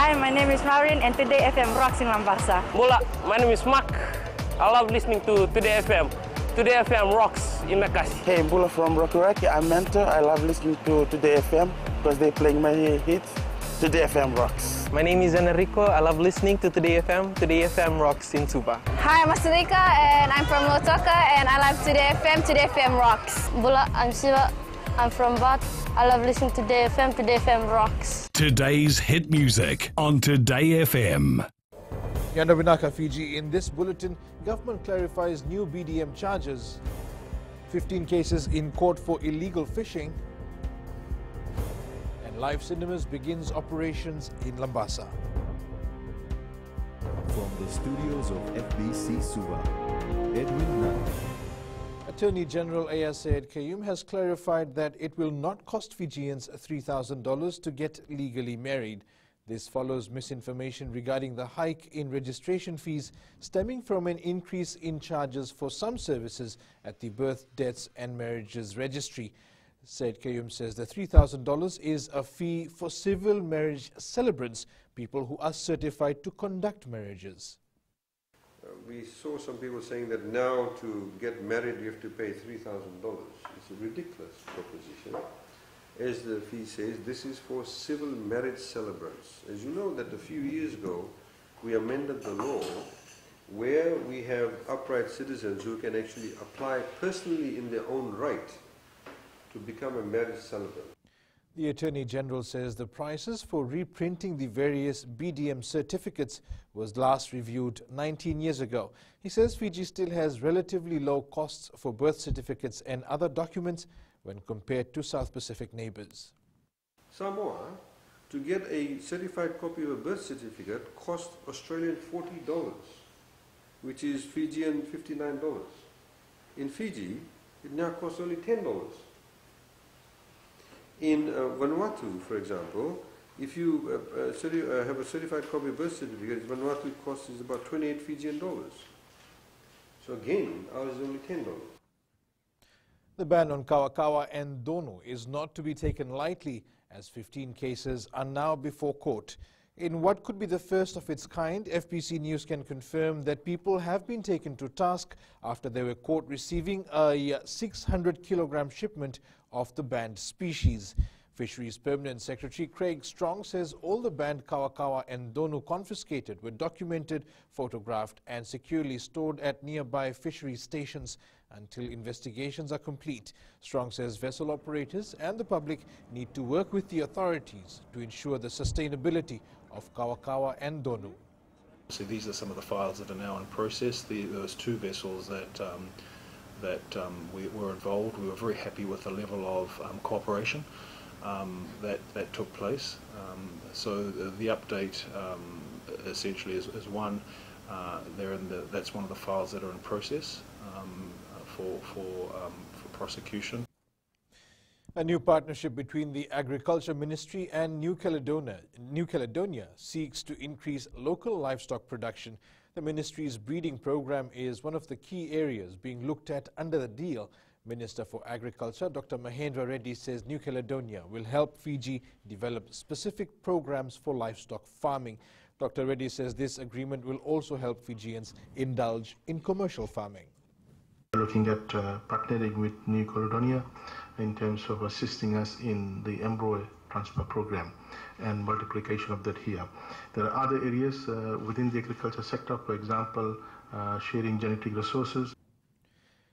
Hi, my name is Maureen and today FM rocks in Mombasa. Mula, my name is Mark. I love listening to Today FM. Today FM rocks in Makassi. Hey, Bula from Rocky Rocky. I'm Mentor. I love listening to Today FM because they're playing my hits. Today FM rocks. My name is Enrico. I love listening to Today FM. Today FM rocks in Suva. Hi, I'm Asrika and I'm from Lautoka and I love Today FM. Today FM rocks. Bula, I'm Siva. I'm from Bat. I love listening to Today FM. Today FM rocks. Today's hit music on Today FM. Yanda Vinaka, Fiji. In this bulletin, government clarifies new BDM charges. 15 cases in court for illegal fishing. And Live Cinemas begins operations in Lambasa. From the studios of FBC Suva, Edwin Nunn. Attorney General Aiyaz Sayed-Khaiyum has clarified that it will not cost Fijians $3,000 to get legally married. This follows misinformation regarding the hike in registration fees stemming from an increase in charges for some services at the Birth, Deaths and Marriages Registry. Said Kayum says the $3,000 is a fee for civil marriage celebrants, people who are certified to conduct marriages. Uh, we saw some people saying that now to get married you have to pay $3,000. It's a ridiculous proposition. As the fee says, this is for civil marriage celebrants. As you know that a few years ago we amended the law where we have upright citizens who can actually apply personally in their own right to become a marriage celebrant. The Attorney General says the prices for reprinting the various BDM certificates was last reviewed 19 years ago. He says Fiji still has relatively low costs for birth certificates and other documents when compared to South Pacific neighbors. Samoa, to get a certified copy of a birth certificate cost Australian $40, which is Fijian $59. In Fiji, it now costs only $10. In uh, Vanuatu, for example, if you uh, uh, have a certified copy of birth certificate, Vanuatu cost is about 28 Fijian dollars. So again, ours is only $10. The ban on Kawakawa and Donu is not to be taken lightly as 15 cases are now before court. In what could be the first of its kind, FBC News can confirm that people have been taken to task after they were caught receiving a 600 kilogram shipment of the banned species. Fisheries Permanent Secretary Craig Strong says all the banned Kawakawa and Donu confiscated were documented, photographed and securely stored at nearby fishery stations until investigations are complete. Strong says vessel operators and the public need to work with the authorities to ensure the sustainability of Kawakawa and Donu. So these are some of the files that are now in process. The, those two vessels that um, that um, we were involved, we were very happy with the level of um, cooperation um, that that took place. Um, so the, the update um, essentially is, is one. Uh, they're in the, that's one of the files that are in process for for, for prosecution. A new partnership between the Agriculture Ministry and New Caledonia, New Caledonia seeks to increase local livestock production. The ministry's breeding program is one of the key areas being looked at under the deal. Minister for Agriculture Dr. Mahendra Reddy says New Caledonia will help Fiji develop specific programs for livestock farming. Dr. Reddy says this agreement will also help Fijians indulge in commercial farming. Looking at uh, partnering with New Caledonia in terms of assisting us in the embryo transfer program and multiplication of that here. There are other areas uh, within the agriculture sector, for example, uh, sharing genetic resources.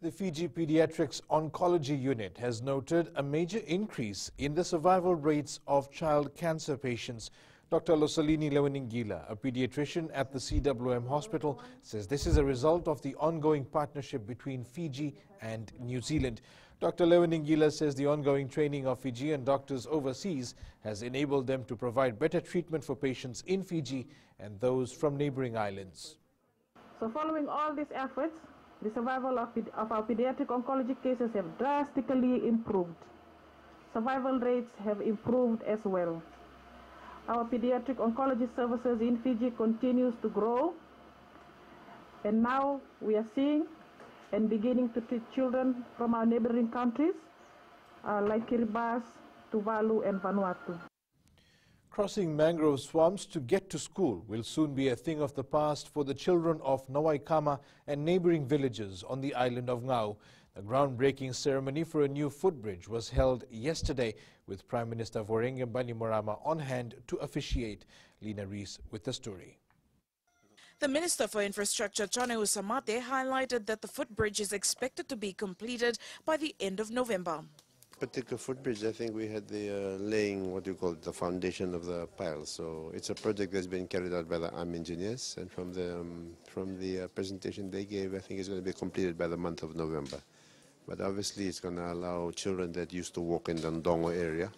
The Fiji Pediatrics Oncology Unit has noted a major increase in the survival rates of child cancer patients. Dr. Losalini Lewaningila, a pediatrician at the CWM hospital, says this is a result of the ongoing partnership between Fiji and New Zealand. Dr. Lewaningila says the ongoing training of Fijian doctors overseas has enabled them to provide better treatment for patients in Fiji and those from neighboring islands. So following all these efforts, the survival of, of our pediatric oncology cases have drastically improved. Survival rates have improved as well. Our pediatric oncology services in Fiji continues to grow. And now we are seeing and beginning to teach children from our neighboring countries uh, like Kiribati, Tuvalu, and Vanuatu. Crossing mangrove swamps to get to school will soon be a thing of the past for the children of Nawaikama and neighboring villages on the island of Ngau. The groundbreaking ceremony for a new footbridge was held yesterday with Prime Minister Voreqe Bainimarama on hand to officiate. Lina Rees with the story. The Minister for Infrastructure, Jone Usamate, highlighted that the footbridge is expected to be completed by the end of November. particular footbridge, I think we had the uh, laying, what do you call it, the foundation of the pile. So it's a project that's been carried out by the army engineers, and from the um, from the uh, presentation they gave, I think it's going to be completed by the month of November. But obviously, it's going to allow children that used to walk in the Ndongo area,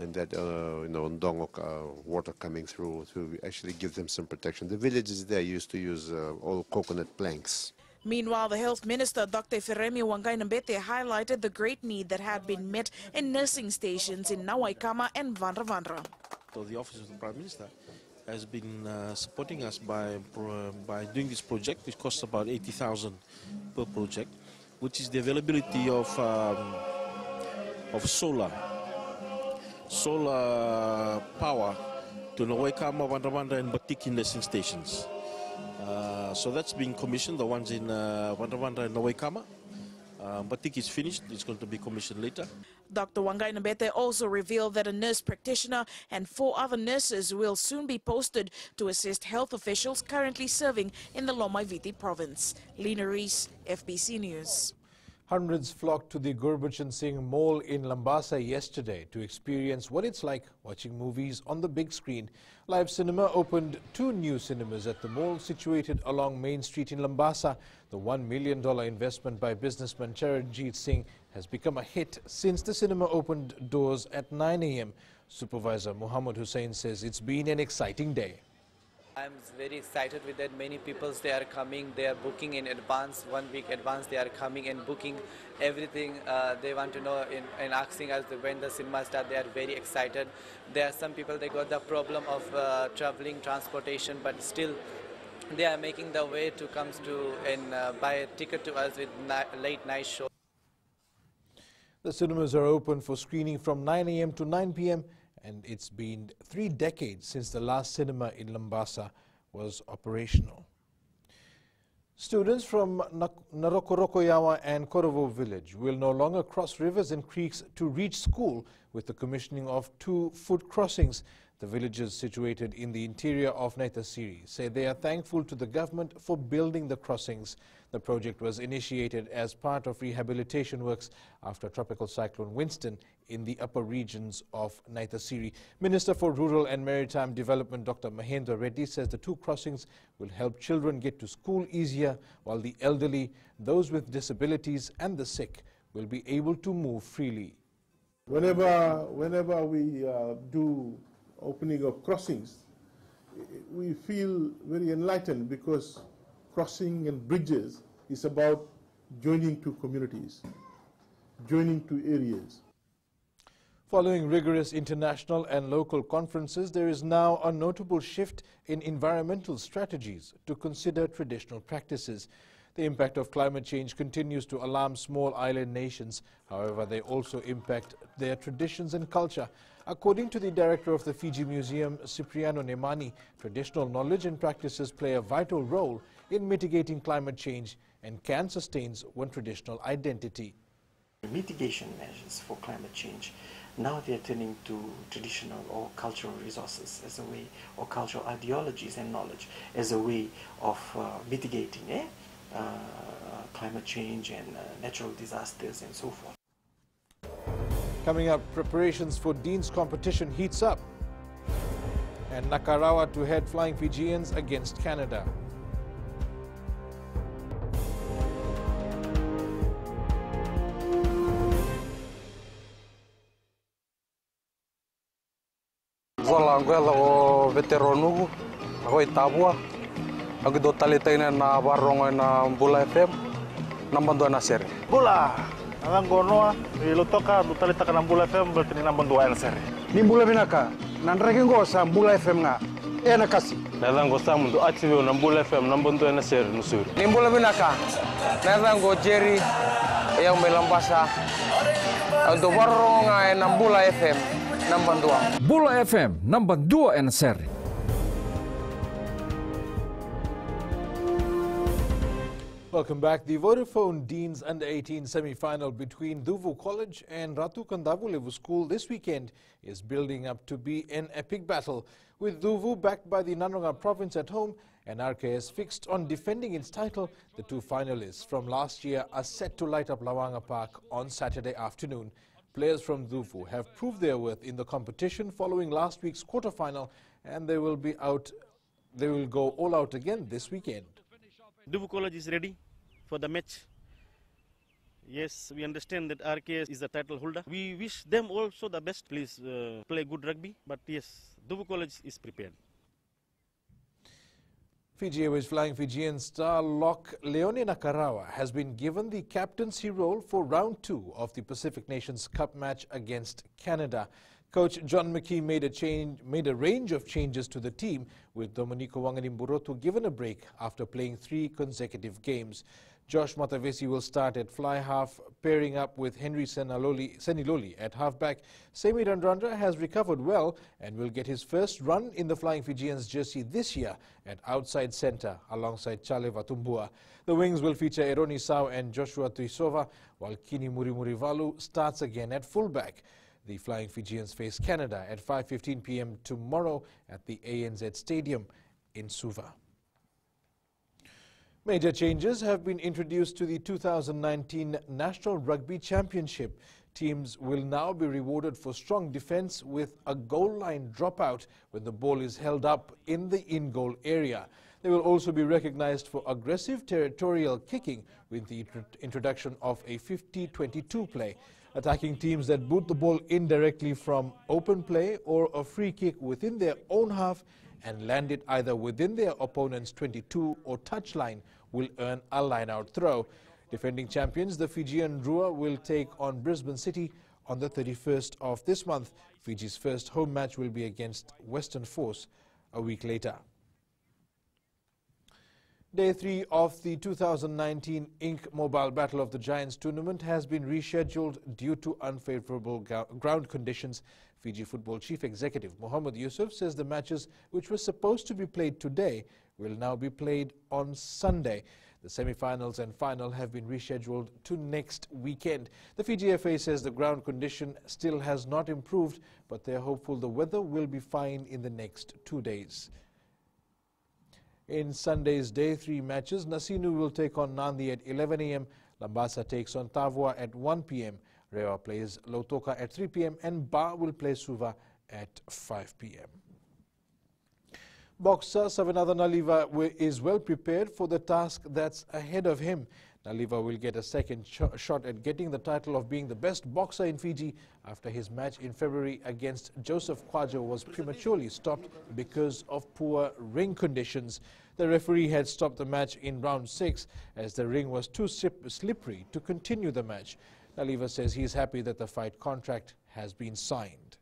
and that uh, you know Ndongo uh, water coming through to actually give them some protection. The villages there used to use uh, all coconut planks. Meanwhile, the Health Minister, Dr. Feremi Waqainabete, highlighted the great need that had been met in nursing stations in Nawaikama and Vandra Vandra. So the Office of the Prime Minister has been uh, supporting us by, by doing this project, which costs about 80,000 per project, which is the availability of, um, of solar, solar power to Nawaikama, Vandra Vandra and Batiki nursing stations. Uh, so that's being commissioned, the ones in uh, Vandra and Nawaikama. Uh, Batiki is finished, it's going to be commissioned later. Dr. Waqainabete also revealed that a nurse practitioner and four other nurses will soon be posted to assist health officials currently serving in the Lomai Viti province. Rees, FBC News. Hundreds flocked to the Gurbachan Singh Mall in Lambasa yesterday to experience what it's like watching movies on the big screen. Live Cinema opened two new cinemas at the mall situated along Main Street in Lambasa. The $1 million investment by businessman Charanjit Singh has become a hit since the cinema opened doors at 9 a.m. Supervisor Muhammad Hussain says it's been an exciting day. I'm very excited with that. Many people they are coming, they are booking in advance, one week advance. They are coming and booking everything. Uh, they want to know in, and asking us when the cinema start. They are very excited. There are some people they got the problem of uh, traveling, transportation, but still they are making the way to comes to and uh, buy a ticket to us with ni- late night show. The cinemas are open for screening from 9 a.m. to 9 p.m. and it's been three decades since the last cinema in Lambasa was operational. Students from Narokorokoyawa and Korovo village will no longer cross rivers and creeks to reach school with the commissioning of two foot crossings. The villages situated in the interior of Naitasiri say they are thankful to the government for building the crossings. The project was initiated as part of rehabilitation works after Tropical Cyclone Winston in the upper regions of Naitasiri. Minister for Rural and Maritime Development Dr. Mahendra Reddy says the two crossings will help children get to school easier while the elderly, those with disabilities and the sick will be able to move freely. Whenever, whenever we uh, do opening of crossings, we feel very enlightened because crossing and bridges is about joining two communities, joining two areas. Following rigorous international and local conferences, there is now a notable shift in environmental strategies to consider traditional practices. The impact of climate change continues to alarm small island nations. However, they also impact their traditions and culture. According to the director of the Fiji Museum, Sipiriano Nemani, traditional knowledge and practices play a vital role in mitigating climate change and can sustain one traditional identity. Mitigation measures for climate change now they're turning to traditional or cultural resources as a way, or cultural ideologies and knowledge as a way of uh, mitigating eh? uh, climate change and uh, natural disasters and so forth. Coming up, preparations for Dean's competition heats up. And Nakarawa to head Flying Fijians against Canada. langue lago veteranu lago itabua lago do talita na barrongo na bula fm nambandu na seri. Bula Alang gonoa, ilu toka du talita kana bula fm berarti nambandu na seri. Ni bula binaka nan regen go sa bula fm nga ena kasi. Nadhango samuntu atiwe unambula fm nambonto ena seri nusuri nimbula binaka nadhango Jerry yang melambasa untuk warung warunga enambula fm 62. Bula FM, number 2 en seri. Welcome back. The Vodafone Deans Under 18 semi-final between Cuvu College and Ratu Kadavulevu School this weekend is building up to be an epic battle. With Cuvu backed by the Nanonga province at home and RKS fixed on defending its title, the two finalists from last year are set to light up Lawaqa Park on Saturday afternoon. Players from Cuvu have proved their worth in the competition following last week's quarterfinal and they will be out they will go all out again this weekend. Cuvu College is ready for the match. Yes, we understand that RKS is the title holder. We wish them also the best. Please uh, play good rugby. But yes, Cuvu College is prepared. Fiji Airways flying Fijian star lock Leone Nakarawa has been given the captaincy role for round two of the Pacific Nations Cup match against Canada. Coach John McKee made a, change, made a range of changes to the team, with Dominiko Waqaniburotu given a break after playing three consecutive games. Josh Matavesi will start at fly half, pairing up with Henry Senaloli, Seniloli at halfback. Semi Radradra has recovered well and will get his first run in the Flying Fijians jersey this year at outside centre alongside Jale Vatubua. The wings will feature Eroni Sau and Joshua Tuisova, while Kini Murimurivalu starts again at fullback. The Flying Fijians face Canada at 5.15 p.m. tomorrow at the ANZ Stadium in Suva. Major changes have been introduced to the 2019 National Rugby Championship. Teams will now be rewarded for strong defense with a goal line dropout when the ball is held up in the in-goal area. They will also be recognized for aggressive territorial kicking with the introduction of a 50-22 play. Attacking teams that boot the ball indirectly from open play or a free kick within their own half and land it either within their opponent's 22 or touchline will earn a line-out throw. Defending champions, the Fijian Drua will take on Brisbane City on the 31st of this month. Fiji's first home match will be against Western Force a week later. Day three of the 2019 Inkk Mobile Battle of the Giants tournament has been rescheduled due to unfavorable ground conditions. Fiji football chief executive Mohammed Yusuf says the matches which were supposed to be played today will now be played on Sunday. The semi-finals and final have been rescheduled to next weekend. The Fiji FA says the ground condition still has not improved, but they're hopeful the weather will be fine in the next two days. In Sunday's day three matches, Nasinu will take on Nandi at 11 a.m. Lambasa takes on Tavua at 1 p.m. Rewa plays Lautoka at 3 p.m. and Ba will play Suva at 5 p.m. Boxer Savanathan Naliva is well prepared for the task that's ahead of him. Naliva will get a second sh shot at getting the title of being the best boxer in Fiji after his match in February against Joseph Kwajo was prematurely stopped because of poor ring conditions. The referee had stopped the match in round six as the ring was too slippery to continue the match. Naliva says he's happy that the fight contract has been signed.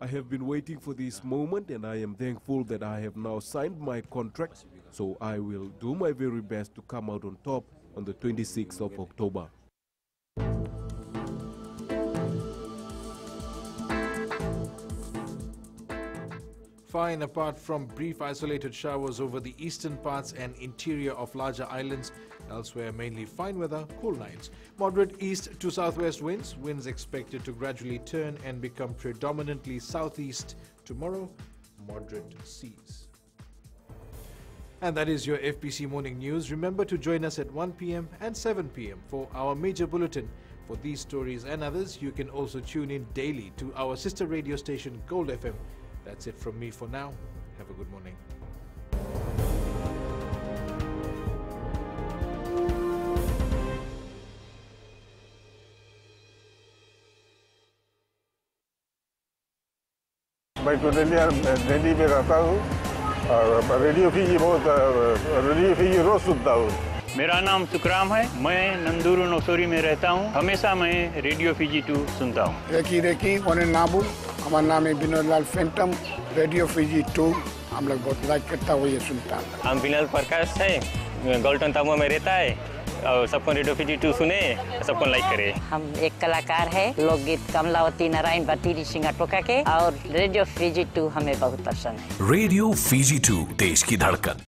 I have been waiting for this moment and I am thankful that I have now signed my contract. So I will do my very best to come out on top on the 26th of October. Fine apart from brief isolated showers over the eastern parts and interior of larger islands, elsewhere mainly fine weather, cool nights. Moderate east to southwest winds, winds expected to gradually turn and become predominantly southeast tomorrow, moderate seas. And that is your FBC Morning News. Remember to join us at 1 p.m. and 7 p.m. for our major bulletin. For these stories and others, you can also tune in daily to our sister radio station Gold FM. That's it from me for now. Have a good morning. मैं तो दिल्ली दिल्ली में रहता हूँ और radio Fiji बहुत radio Fiji रोज सुनता हूँ। मेरा नाम सुखराम है मैं नंदूरू नौसोरी में रहता हूँ। हमेशा मैं रेडियो फिजी टू सुनता हूँ। रेकी रेकी ओने नाबू हमारा नाम है विनोद लाल फेंटम रेडियो फिजी टू। हम लोग बहुत लाइक करता हूँ ये सुनता हूँ। हम विनोद प्रकाश है गोल्टन तमुआ में रहता है। और सबको रेडियो फिजी टू सुने सबको लाइक करे। हम एक कलाकार है लोकगीत कमलावती नारायण बटीरी सिंह टोका के और रेडियो फिजी टू हमें बहुत पसंद है। रेडियो फिजी टू देश की धड़कन।